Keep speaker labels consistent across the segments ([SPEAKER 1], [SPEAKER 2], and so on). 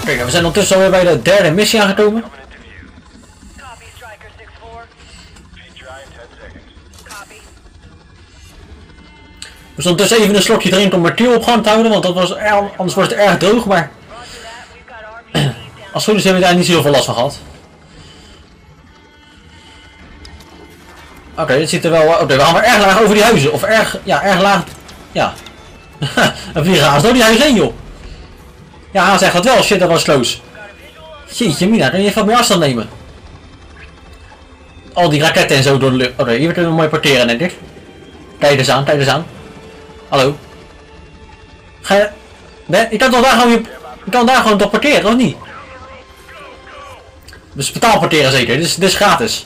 [SPEAKER 1] Oké, nou, we zijn ondertussen alweer bij de derde missie aangekomen.
[SPEAKER 2] Copy, Striker 6-4. Copy.
[SPEAKER 1] We stonden ondertussen even een slokje drinken om Martiel op gang te houden, want dat was, er- anders wordt het erg droog, maar als het goed is hebben we daar niet zo heel veel last van gehad. Oké, dit ziet er wel... eh, Oké, we gaan maar erg laag over die huizen. Of erg... Ja, erg laag... Ja. Dan vliegen haast door die huizen heen, joh. Ja, hij zegt dat wel. Shit, dat was close. Jeetje, Mina, kun je even wat afstand nemen? Al die raketten en zo door de lucht. Oké, hier kunnen we mooi porteren, denk ik. Kijk aan, kijk eens aan. Hallo. Ga je... Nee, je kan toch daar gewoon. Je kan daar gewoon toch porteren, of niet? Dus betaal porteren zeker, dit is, dit is gratis.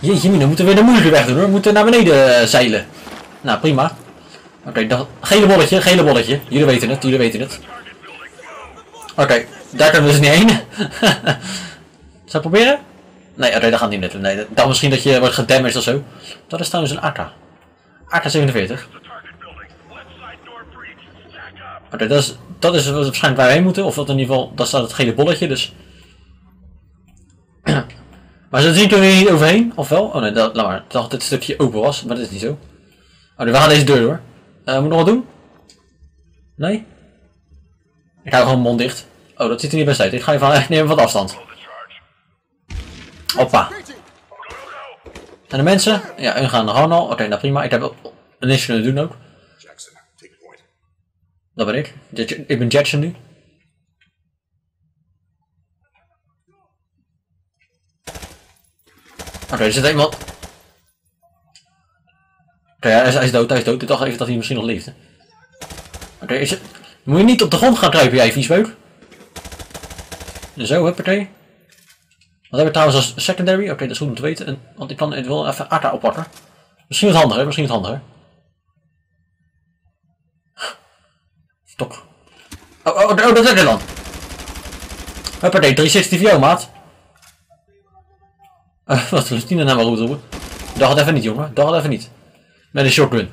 [SPEAKER 1] Jeetje we moeten weer de moeilijke weg doen hoor. We moeten naar beneden eh, zeilen. Nou, prima. Oké, dan gele bolletje, gele bolletje. Jullie weten het, jullie weten het. Oké, daar kunnen we dus niet heen. Zal ik proberen? Nee, oké, dat gaat niet net. Nee, dan misschien dat je wordt gedamaged of zo. Dat is trouwens een AK. AK-47. Oké, dat is, dat is waarschijnlijk waar we heen moeten. Of dat in ieder geval, daar staat het gele bolletje, dus... Maar zo zien hier niet overheen, of wel? Oh nee, dat, laat maar. Ik dacht dat dit stukje open was, maar dat is niet zo. Oh, we gaan deze deur door. Eh moet ik nog wat doen? Nee? Ik hou gewoon mond dicht. Oh, dat ziet er niet best uit. Ik ga even, wat afstand. Hoppa. En de mensen? Ja, hun gaan er gewoon al. Oké, nou prima. Ik heb een niks kunnen doen ook.
[SPEAKER 3] Jackson.
[SPEAKER 1] Dat ben ik. Ik ben Jetson nu. Oké, er zit iemand. Oké, hij, is, dood, hij is dood. Ik dacht even dat hij misschien nog leefde. Oké, is het... Moet je niet op de grond gaan kruipen, jij viesbeuk. Zo, huppatee. Wat hebben we trouwens als secondary? Oké, dat is goed om te weten. En, want ik kan het wel even AK oppakken. Misschien wat handiger, misschien wat handiger. Stok. Oh, oh, oh, dat is er dan. Huppatee, 360 VO, maat. Uh, wat is nou maar roepen? Dacht het even niet, jongen. Het even niet. Met een shotgun.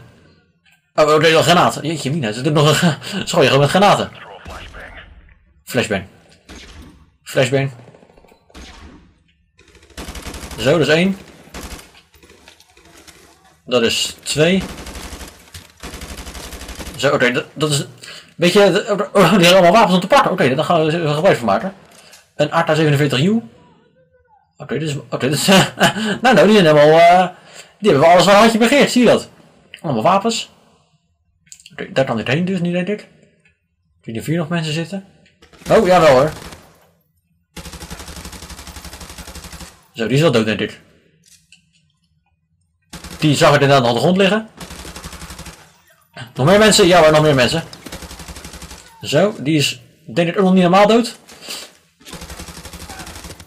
[SPEAKER 1] Oh, oh, een granaat. Jeetje, mina, zit er nog een... Sorry, gewoon met granaten. Flashbang. Flashbang. Zo, dat is één. Dat is twee. Zo, oké, dat, dat is... Weet je, oh, die hebben allemaal wapens om te pakken. Oké, daar gaan we gebruik van maken. Een AK-47U. Oké, dus, oké, dus, nou, nou, die zijn helemaal, eh, die hebben alles een handje begeerd, zie je dat? Allemaal wapens. Oké, daar kan dit heen dus niet, denk ik. Zie je vier nog mensen zitten? Oh, jawel hoor. Zo, die is wel dood, denk ik. Die zag ik inderdaad op de grond liggen. Nog meer mensen? Ja hoor, nog meer mensen. Zo, die is denk ik ook nog niet normaal dood.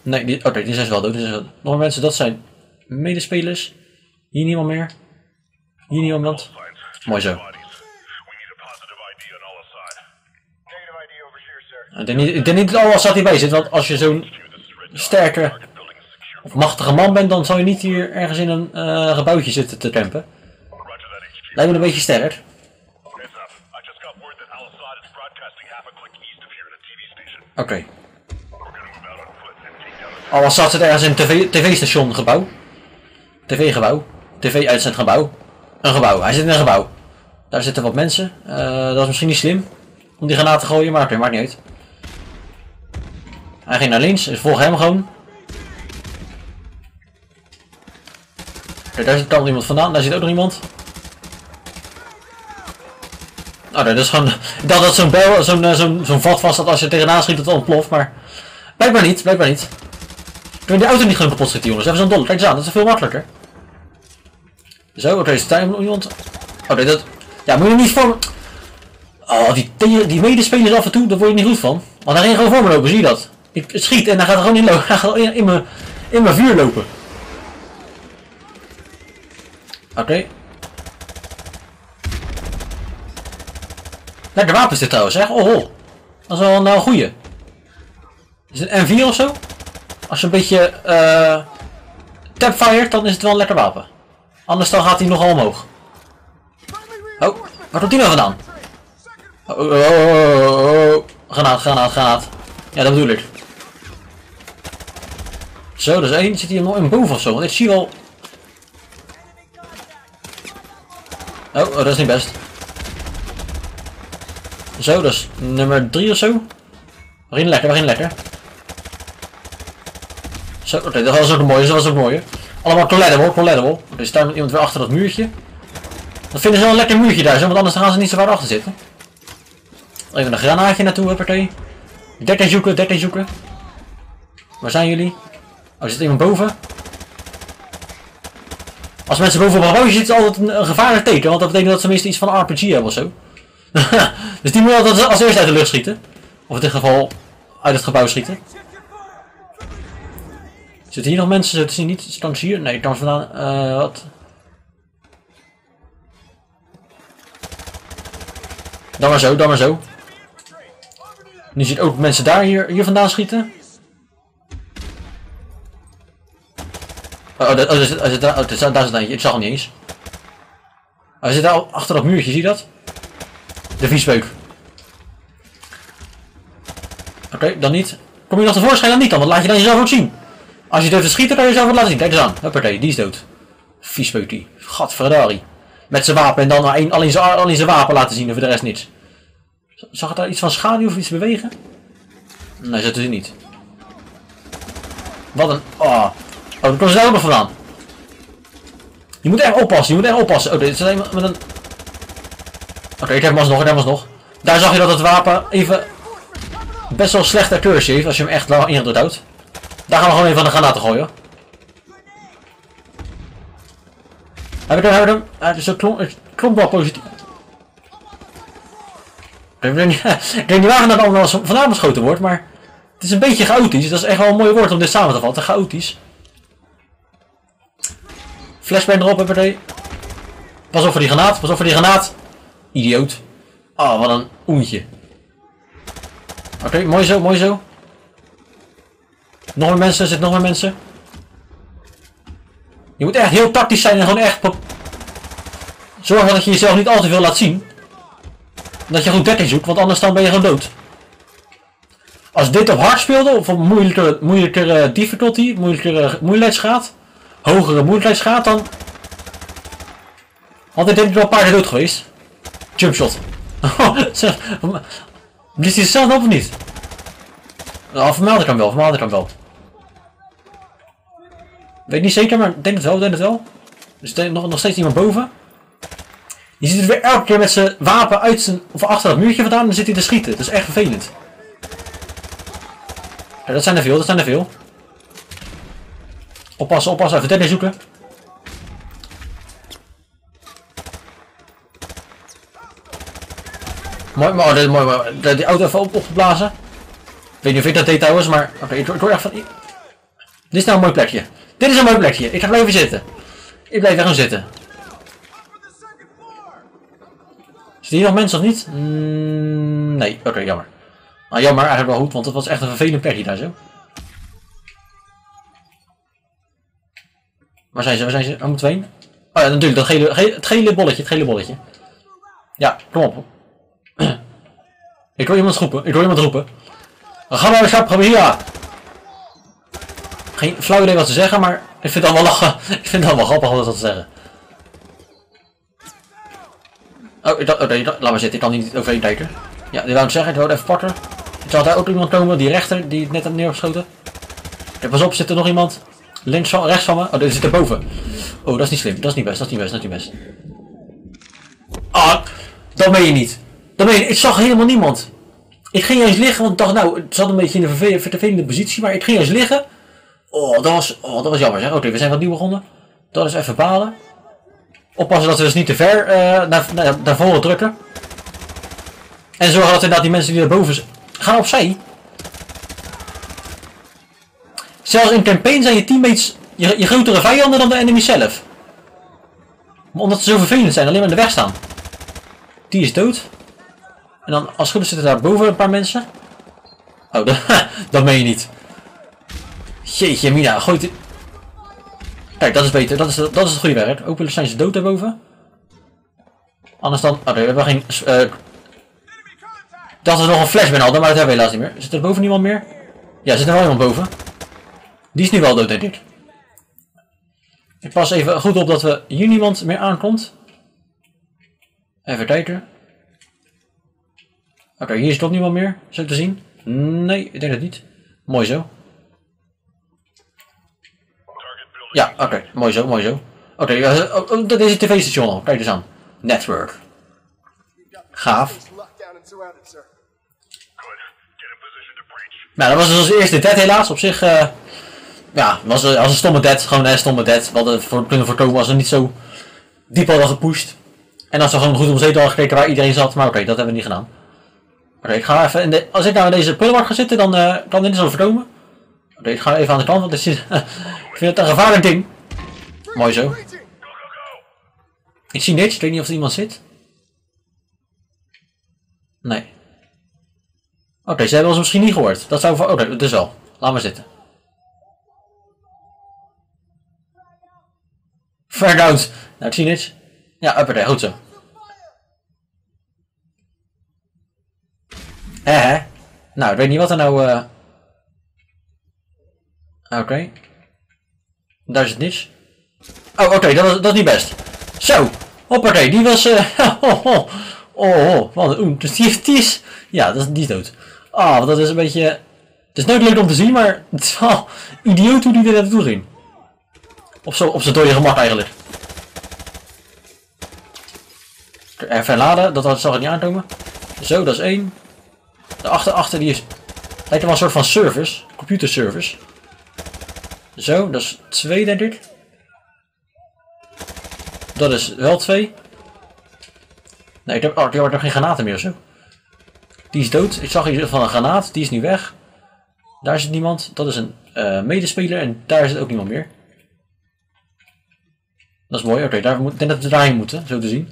[SPEAKER 1] Nee, oké, die zijn wel dood. Die zijn ze wel- mensen, dat zijn medespelers. Hier niemand meer. Hier niemand. Mooi zo. Ik denk niet, dat alles zat hierbij zit, want als je zo'n sterke of machtige man bent, dan zal je niet hier ergens in een eh, gebouwtje zitten te campen. Lijkt me een beetje sterk.
[SPEAKER 3] Heads up. I just got word that Al Assad is broadcasting half a click east of here at a TV station.
[SPEAKER 1] Oké. Al zat het ergens in een tv tv-station gebouw. TV-gebouw. TV-uitzendgebouw. Een gebouw. Hij zit in een gebouw. Daar zitten wat mensen. Eh, dat is misschien niet slim. Om die granaat te gooien, maar oké, maakt niet uit. Hij ging naar links, dus volg hem gewoon. Kijk, daar zit al iemand vandaan, daar zit ook nog iemand. Nou, dat is gewoon... Ik dacht dat zo'n bel, zo'n eh, zo'n zo'n vat was dat als je tegenaan schiet dat het ontploft, maar... Blijkbaar niet, blijkbaar niet. Kun je die auto niet gewoon kapot schieten, jongens? Even zo'n dollar. Kijk eens aan, dat is veel makkelijker. Zo, oké, is daar iemand? Nee, dat... Ja, moet je niet voor... Oh, die, die, medespelers af en toe, daar word je niet goed van. Want hij ging gewoon voor me lopen, zie je dat? Ik schiet en hij gaat gewoon in lopen. Hij gaat in, in mijn in mijn vuur lopen. Oké. Lekker wapen is dit trouwens, hè? Oh, oh. Dat is wel een, nou, een goeie. Is het een M4 of zo? Als je een beetje eh tapfired, dan is het wel een lekker wapen. Anders dan gaat hij nogal omhoog. Oh, waar komt die nou vandaan? Oh, oh, oh, oh, oh. Granaat, granaat, granaat. Ja, dat bedoel ik. Zo, is één. Zit hier nog in boven of zo? Want ik zie wel... Oh, oh, dat is niet best. Zo, is nummer 3 of zo. Waarin lekker, waarin lekker. Oké, dat was ook een mooie, dat was ook een mooie. Allemaal collectible, collectible. Er staat iemand weer achter dat muurtje. Dat vinden ze wel een lekker muurtje daar zo, want anders gaan ze niet zo ver achter zitten. Even een granaatje naartoe, huppatee. 13 zoeken, 13 zoeken. Waar zijn jullie? Oh, zit iemand boven. Als mensen boven op een zitten, is altijd een, een gevaarlijk teken, want dat betekent dat ze minstens iets van RPG hebben of zo. dus die moet je altijd als eerste uit de lucht schieten. Of in dit geval uit het gebouw schieten. Zitten hier nog mensen? Zitten ze niet staan hier? Nee, ze vandaan. eh wat? Dan maar zo, dan maar zo. Nu ziet ook mensen daar hier, hier vandaan schieten. Oh, oh, oh, daar, oh, daar zit- eentje. Ik zag hem niet eens. Oh, hij zit daar achter dat muurtje, zie je dat? De viespeuk. Oké, dan niet. Kom je nog tevoorschijn dan niet dan? Laat je dan jezelf ook zien. Als je durft te schieten, kan je jezelf wat laten zien. Kijk eens aan. Hoppatee, die is dood. Viespeuk die. Gadverdarie. Met zijn wapen en dan één, alleen, zijn, alleen zijn wapen laten zien en voor de rest niets. Zag het daar iets van schaduw of iets bewegen? Nee, zit er niet. Wat een... Oh, oh daar komen ze nog vandaan. Je moet echt oppassen, je moet echt oppassen. Oh, dit is alleen met een... Oké, ik heb hem alsnog, ik heb hem alsnog. Daar zag je dat het wapen even... Best wel slechte accuracy heeft als je hem echt lang ingedrukt houdt. Daar gaan we gewoon even van de granaten gooien. Heb ik hem, heb ik hem? Ah, dus het klonk, wel positief. Ik weet niet, ik weet niet waar dat allemaal vandaan beschoten wordt, maar het is een beetje chaotisch. Dat is echt wel een mooi woord om dit samen te vatten. Chaotisch. Flashbang erop, HPD. Pas op voor die granaat, pas op voor die granaat. Idioot. Oh, wat een oentje. Oké, mooi zo, mooi zo. Nog meer mensen, er zitten nog meer mensen. Je moet echt heel tactisch zijn en gewoon echt... Zorgen dat je jezelf niet al te veel laat zien. Dat je goed dekking zoekt, want anders dan ben je gewoon dood. Als dit op hard speelde, of op moeilijkere, moeilijkere difficulty, moeilijkere moeilijkheidsgraad, hogere moeilijkheidsgraad, dan had denk ik wel een paar keer dood geweest. Jumpshot. Blies hij zelf op of niet? Vermeld ik hem wel, vermeld ik hem wel. Weet niet zeker, maar ik denk het wel, denk het wel. Er nog, nog steeds iemand boven. Je ziet het weer elke keer met zijn wapen uit zijn, of achter dat muurtje vandaan, dan zit hij te schieten. Dat is echt vervelend. Ja, dat zijn er veel, dat zijn er veel. Oppassen, oppassen, even Danny zoeken. Mooi, oh, is mooi, Die auto even op, opgeblazen. Weet niet of ik dat deed trouwens, maar oké, ik, hoor- echt van... Dit is nou een mooi plekje. Dit is een mooi plekje. Ik ga blijven zitten. Ik blijf er gewoon zitten. Zitten hier nog mensen of niet? Mm, nee, oké, jammer. Nou, jammer, eigenlijk wel goed, want het was echt een vervelend plekje daar zo. Waar zijn ze? Waar zijn ze? Waar moeten we? Oh ja, natuurlijk, dat gele, ge- het gele bolletje, het gele bolletje. Ja, kom op. Ik hoor iemand roepen, ik hoor iemand roepen. Ga maar, ga maar hier. Geen flauw idee wat ze zeggen, maar ik vind het wel lachen. Ik vind het wel grappig dat te zeggen. Oh, ik oh laat maar zitten, ik kan niet overheen kijken. Ja, dit wou ik zeggen, ik wilde even pakken. Er daar ook iemand komen, die rechter, die het net had neergeschoten. Ja, pas op, zit er nog iemand? Links van, rechts van me? Oh, die zit er boven. Oh, dat is niet slim, dat is niet best, dat is niet best, dat is niet best. Ah, dat meen je niet. Dat meen je, ik zag helemaal niemand. Ik ging juist liggen, want ik dacht, nou, het zat een beetje in een verve- vervelende positie, maar ik ging juist liggen. Oh, dat was, oh, dat was jammer zeg. Oké, we zijn wat nieuw begonnen. Dat is even balen. Oppassen dat we dus niet te ver eh, naar, naar, naar voren drukken. En zorgen dat inderdaad die mensen die daarboven z- gaan opzij. Zelfs in campaign zijn je teammates je, je grotere vijanden dan de enemy zelf. Omdat ze zo vervelend zijn, alleen maar in de weg staan. Die is dood. En dan als het goed is zitten daar boven een paar mensen. Oh, dat, dat meen je niet. Jeetje, Mina, gooit dit. Kijk, dat is beter. Dat is, dat is het goede werk. Hopelijk zijn ze dood daarboven. Anders dan... Oké, we hebben geen... eh dat er nog een flashbang hadden, maar dat hebben we helaas niet meer. Zit er boven niemand meer? Ja, zit er wel iemand boven. Die is nu wel dood, denk ik. Ik pas even goed op dat we hier niemand meer aankomt. Even kijken. Oké, hier is toch niemand meer, zo te zien. Nee, ik denk het niet. Mooi zo. Ja, oké, mooi zo, mooi zo. Oké, eh, oh, dat is het tv-station al. Kijk eens aan. Network. Gaaf. Nou, dat was dus onze eerste dead helaas. Op zich, eh ja, was een, als een stomme dead. Gewoon een stomme dead. We hadden voor, kunnen voorkomen als we niet zo diep hadden gepusht. En als we gewoon goed om zetel hadden gekeken waar iedereen zat. Maar oké, dat hebben we niet gedaan. Oké, ik ga even in de, als ik nou in deze prullenbak ga zitten, dan eh, kan dit zo voorkomen. Oké, ik ga even aan de kant, want dit is, ik vind het een gevaarlijk ding. Mooi zo. Ik zie niks, ik weet niet of er iemand zit. Nee. Oké, ze hebben ons misschien niet gehoord. Dat zou voor. Oké, dus wel. Laat maar zitten. Fair. Nou, ik zie niks. Ja, upperde, goed zo. Hè hè. Nou, ik weet niet wat er nou. eh Oké. Daar zit niks. Oh, oké, dat, was- dat is niet best. Zo, hoppakee, die was... eh oh, oh, oh, oh, wat een oem. Dus die, is... Ja, is, die is dood. Ah, dat is een beetje... Het is nooit leuk om te zien, maar het is idioot hoe die er naartoe ging. Op, zo, op zijn dode gemak eigenlijk. Even laden, dat zag het niet aankomen. Zo, dat is één. Achter, achter die is... Lijkt wel een soort van service. Computerservice. Zo, dat is twee denk ik. Dat is wel twee. Nee, ik heb, oh, had nog geen granaten meer zo. Die is dood. Ik zag hier van een granaat. Die is nu weg. Daar zit niemand. Dat is een eh, medespeler. En daar zit ook niemand meer. Dat is mooi. Oké, daar moet, ik denk dat we daarheen moeten. Zo te zien.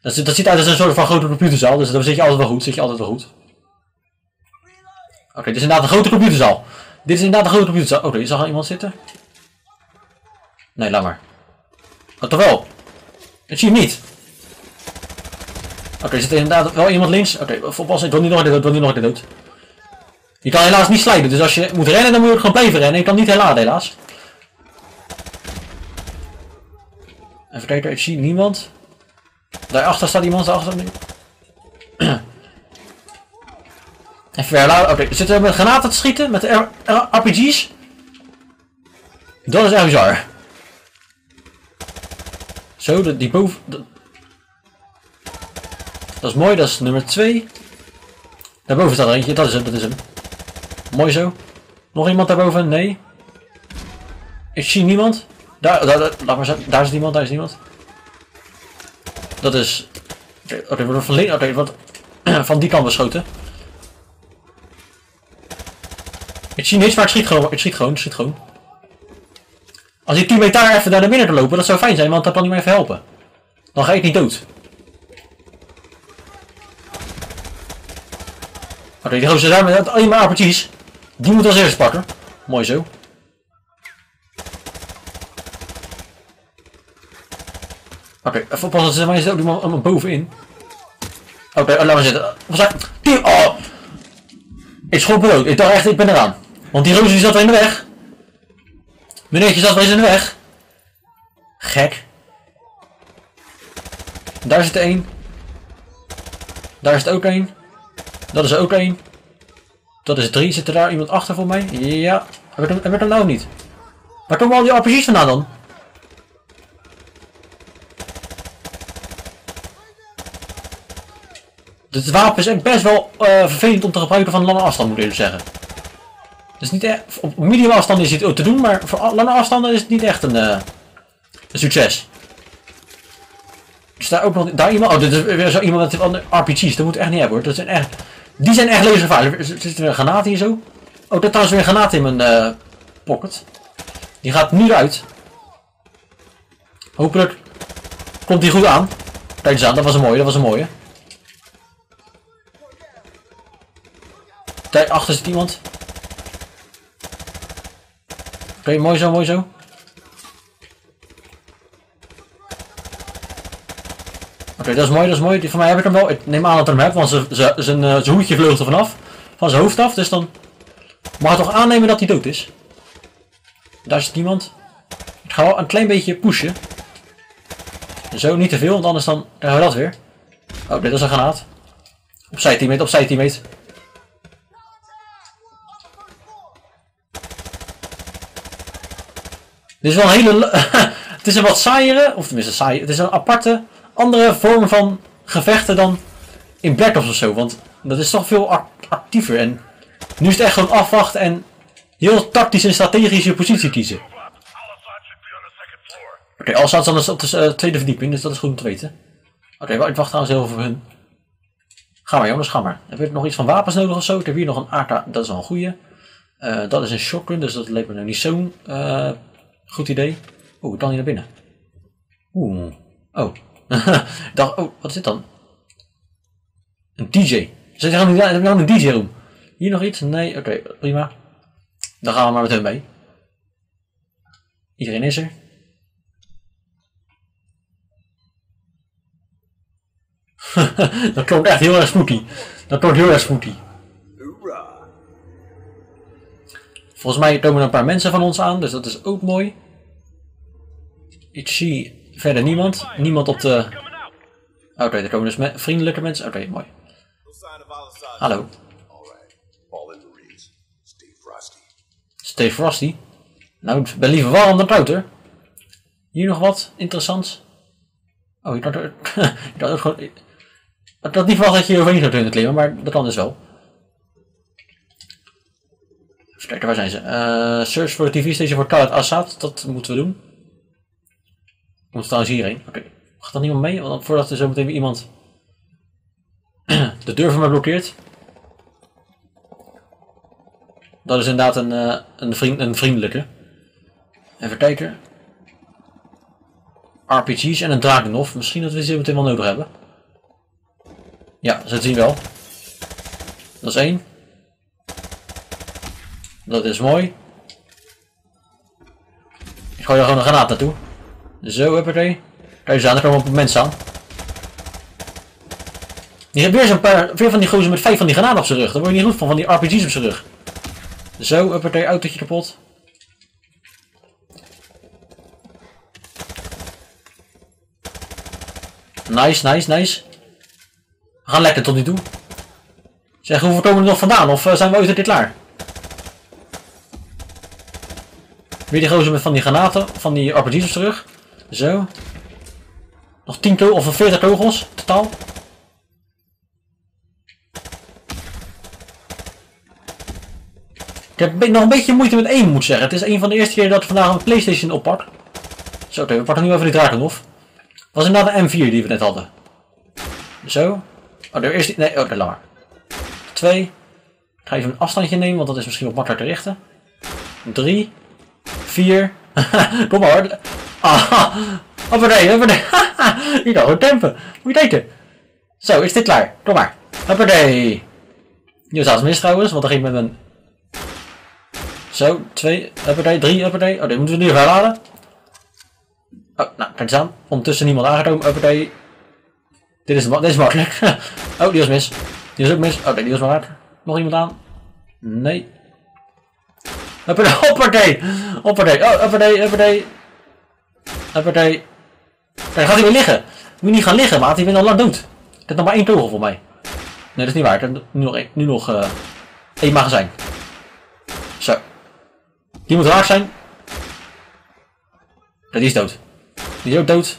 [SPEAKER 1] Dat, dat ziet uit als een soort van grote computerzaal. Dus dan zit je altijd wel goed. Zit je altijd wel goed. Oké, dit is inderdaad een grote computerzaal. Dit is inderdaad een grote computerzaal. Oké, zag er iemand zitten? Nee, laat maar. Oh, toch wel? Ik zie hem niet. Oké, er zit inderdaad wel iemand links. Oké, oppassen, ik wil niet nog een dood, ik wil niet nog een dood. Je kan helaas niet slijden, dus als je moet rennen, dan moet je gewoon blijven rennen. Je kan niet herladen, helaas. Even kijken, ik zie niemand. Daarachter staat iemand, daarachter. Even herladen. Oké, zitten we met granaten te schieten? Met R- RPG's? Dat is echt bizar. Zo, de, die boven. de- dat is mooi, dat is nummer 2. Daarboven staat er eentje, dat is hem, dat is hem. Mooi zo. Nog iemand daarboven? Nee. Ik zie niemand. Daar, daar, daar, laat maar daar is niemand, daar is niemand. Dat is. Oké, we worden van, van die kant beschoten. Ik zie niks, maar ik schiet gewoon, ik schiet gewoon, ik schiet gewoon. Als die teammate daar even naar de binnen kan lopen, dat zou fijn zijn, want dan kan hij me even helpen. Dan ga ik niet dood. Oké, die gozer daar met alleen maar RPG's. Die moet als eerste pakken. Mooi zo. Oké, even oppassen, ze mij ook iemand bovenin. Oké, oh, laat maar zitten. Zijn... Die... Oh! Ik schrok me dood. Ik dacht echt, ik ben eraan. Want die die zat er in de weg. Meneertje zat wel in de weg. Gek. Daar zit er één. Daar het ook één. Dat is ook één. Dat is drie. Zit er daar iemand achter voor mij? Ja. Heb ik hem, nou niet? Waar komen al die RPG's vandaan dan? Dit wapen is best wel eh, vervelend om te gebruiken van lange afstand, moet ik even zeggen. Dus niet echt, op medium afstand is het ook te doen, maar voor lange afstanden is het niet echt een, eh, een succes. Er staat ook nog daar iemand. Oh, dit is weer zo iemand met van de RPG's. Dat moet echt niet hebben hoor. Dat zijn echt, die zijn echt levensgevaarlijk. Er zit een granaat hier zo. Oh, dat trouwens weer een granaat in mijn eh, pocket. Die gaat nu eruit. Hopelijk komt die goed aan. Kijk eens aan, dat was een mooie, dat was een mooie. Daar achter zit iemand. Oké, mooi zo, mooi zo. Oké, dat is mooi, dat is mooi. Die van mij heb ik hem wel. Ik neem aan dat ik hem heb, want eh, zijn hoedje vleug er vanaf. Van zijn hoofd af, dus dan mag toch aannemen dat hij dood is. Daar zit niemand. Ik ga wel een klein beetje pushen. Zo, niet te veel, want anders dan krijgen we dat weer. Oh, dit is een granaat. Opzij teammate, opzij teammate. Dit is wel een hele... le- het is een wat saaiere, of tenminste saai. Het is een aparte, andere vorm van gevechten dan in Black Ops of zo. Want dat is toch veel act- actiever. En nu is het echt gewoon afwachten en heel tactisch en strategische positie kiezen. Oké, alles staat dan op de eh, tweede verdieping, dus dat is goed om te weten. Oké, wa- ik wacht trouwens heel even voor hun. Ga maar jongens, ga maar. Heb je nog iets van wapens nodig of zo? Ik heb hier nog een AK, dat is wel een goeie. Eh, dat is een shotgun, dus dat leek me nou niet zo'n eh, goed idee. Oeh, ik kan hier naar binnen. Oeh, oh. dacht, oh, wat is dit dan? Een DJ. Niet- heb je gewoon een DJ-room? Hier nog iets? Nee, oké, prima. Dan gaan we maar met hun mee. Iedereen is er. dat klonk echt heel erg spooky. Dat klonk heel erg spooky. Volgens mij komen er een paar mensen van ons aan, dus dat is ook mooi. Ik zie verder niemand. Niemand op de...
[SPEAKER 3] Out.
[SPEAKER 1] Oké, er komen dus vriendelijke mensen. Oké, mooi. Hallo.
[SPEAKER 4] Stay frosty.
[SPEAKER 1] Nou, ik ben liever warm dan koud hoor. Hier nog wat interessants. Oh, ik had er... ik ook gewoon... Ik had niet verwacht dat je overheen zou kunnen klimmen, maar dat kan dus wel. Even waar zijn ze? Eh, search voor de TV-station voor Khaled Assad. Dat moeten we doen. Komt trouwens hierheen. Oké. Gaat er niemand mee? Want dan- voordat er zo meteen weer iemand de deur van mij blokkeert. Dat is inderdaad een, eh, een, vriend, een vriendelijke. Even kijken. RPG's en een Dragunov. Misschien dat we ze meteen wel nodig hebben. Ja, ze zien wel. Dat is één. Dat is mooi. Ik gooi er gewoon een granaat naartoe. Zo, huppatee. Kijk eens aan, er komen op mensen aan. Die heeft weer zo'n paar, weer van die gozer met vijf van die granaten op zijn rug. Daar word je niet goed van, van die RPG's op zijn rug. Zo, huppatee, autootje kapot. Nice, nice, nice. We gaan lekker tot nu toe. Zeg, hoeveel komen er nog vandaan? Of eh, zijn we ooit dit klaar? Weer die gozer met van die granaten, van die RPG's op zijn rug. Zo. Nog 10 kogels, of 40 kogels, totaal. Ik heb nog een beetje moeite met één, moet zeggen. Het is een van de eerste keer dat ik vandaag een Playstation oppak. Zo, oké, we pakken nu even die Drakenhof. Was inderdaad een M4 die we net hadden. Zo. Oh, de eerste... Nee, oh, de. Twee. Ik ga even een afstandje nemen, want dat is misschien wat makkelijker te richten. Drie. Vier. Kom maar hoor. Ah, hoppatee, hoppatee. Kan gewoon tempen. Moet je eten. Zo, is dit klaar. Kom maar. Hoppatee. Staat het mis trouwens, want dan ging met een... Zo, twee, hoppatee, drie, hoppatee. Oh, dit moeten we nu herladen. Oh, nou, kijk eens aan. Ondertussen niemand aangekomen. Hoppatee. Dit is, dit is makkelijk. oh, die was mis. Die was ook mis. Oké, die was maar Nog iemand aan? Nee. Hoppatee. Hoppatee, oh, hoppatee, hoppatee. Hoppatee. Kijk, gaat hij weer liggen? Moet niet gaan liggen, maat. Die bent al lang dood. Ik heb nog maar één kogel voor mij. Nee, dat is niet waar. Ik heb nu nog, nu nog eh, één magazijn. Zo. Die moet raak zijn. Die is dood. Die is ook dood.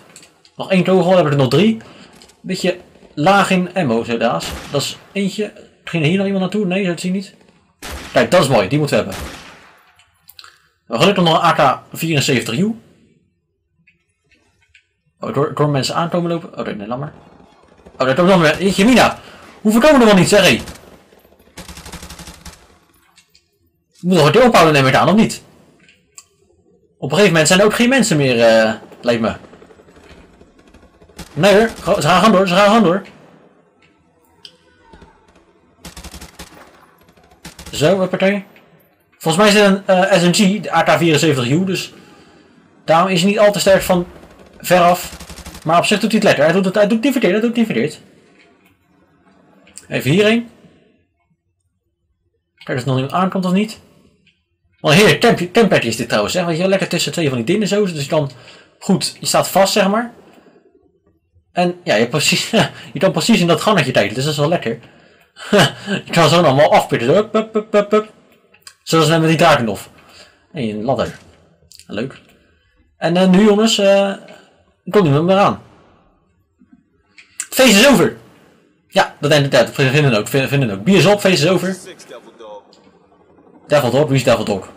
[SPEAKER 1] Nog één kogel, hebben we er nog drie. Beetje laag in ammo, helaas. Dat is eentje. Ging er hier nog iemand naartoe? Nee, dat zie je niet. Kijk, dat is mooi. Die moeten we hebben. We gelukkig nog een AK-74U. Oh, ik hoor, mensen aankomen lopen. Oh, nee, nee, laat maar. Oh, daar komt nog meer. Jeetje, Mina. Hoeveel komen er wel niet, zeg hé? Moet nog deel ophouden, neem ik aan, of niet? Op een gegeven moment zijn er ook geen mensen meer, eh, lijkt me. Nee hoor, ze gaan gewoon door, ze gaan gewoon door. Zo, wat partij. Volgens mij is het een eh, SMG, de AK-74U, dus daarom is hij niet al te sterk van veraf. Maar op zich doet hij het lekker. Hij doet het, hij doet het verkeerd, hij doet het verkeerd. Even hierheen. Kijk of er nog iemand aankomt of niet. Wel een heerlijk is dit trouwens. Hè? Want je lekker tussen twee van die dingen zo. Dus je kan goed, je staat vast zeg maar. En ja, je, precies, je kan precies in dat gangetje kijken. Dus dat is wel lekker. je kan zo afpitten. Up, up, up. Zoals net met die Drakenhof. En een ladder. Leuk. En eh, nu jongens, eh komt niemand meer aan. Feest is over. Ja, dat inderdaad. We vinden ook. Vinden, ook. Bier is op, feest is over.
[SPEAKER 5] Devil Dog.
[SPEAKER 1] Wie is Devil Dog?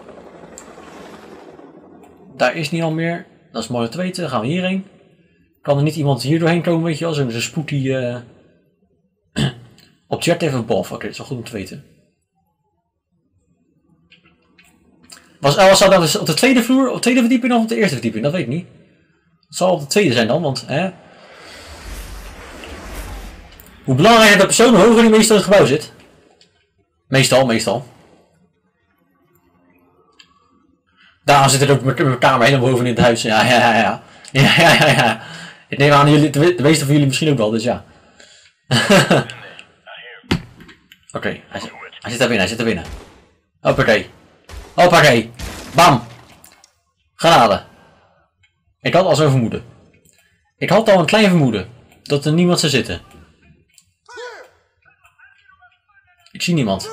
[SPEAKER 1] Daar is niet al meer. Dat is mooi te weten. Dan gaan we hierheen. Kan er niet iemand hier doorheen komen, weet je wel? Zo'n die... eh Objective above. Oké, dat is wel goed om te weten. Was, was dat nou op de tweede vloer, op de tweede verdieping of op de eerste verdieping? Dat weet ik niet. Het zal op de tweede zijn dan, want... Hè? Hoe belangrijker de persoon, hoe hoger die meestal in het gebouw zit. Meestal, meestal. Daarom zit er ook mijn kamer helemaal boven in het huis. Ja, ja, ja, ja. Ja, ja, ja. Ik neem aan, jullie, de meeste van jullie misschien ook wel, dus ja. Oké, hij, hij zit daar binnen, hij zit daar binnen. Hoppakee. Hoppakee. Bam. Genade. Ik had al zo'n vermoeden. Ik had al een klein vermoeden. Dat er niemand zou zitten. Ik zie niemand.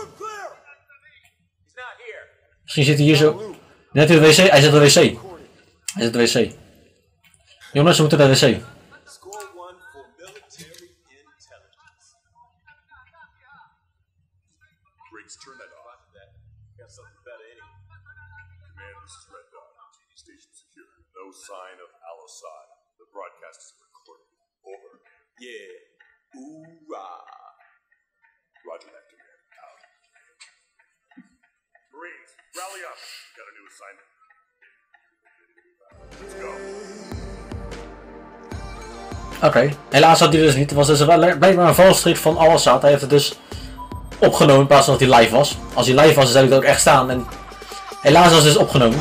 [SPEAKER 1] Misschien zit hij hier zo. Net in de wc. Hij zit in de wc. Hij zit in de wc. Jongens, we moeten naar de wc.
[SPEAKER 5] Got something better in it.
[SPEAKER 4] Command, this is Red. TV station secure. No sign of Al-Assad. The broadcast is recorded. Over.
[SPEAKER 5] Yeah. Hoorah.
[SPEAKER 4] Roger that, Command. Out. Marines, rally up. Got a new assignment. Let's go.
[SPEAKER 1] Oké, helaas had hij dus niet. Het was dus wel blijkbaar een valstrik van Al-Assad. Hij heeft het dus opgenomen in plaats van dat hij live was. Als hij live was, zou hij er ook echt staan. En helaas was het dus opgenomen.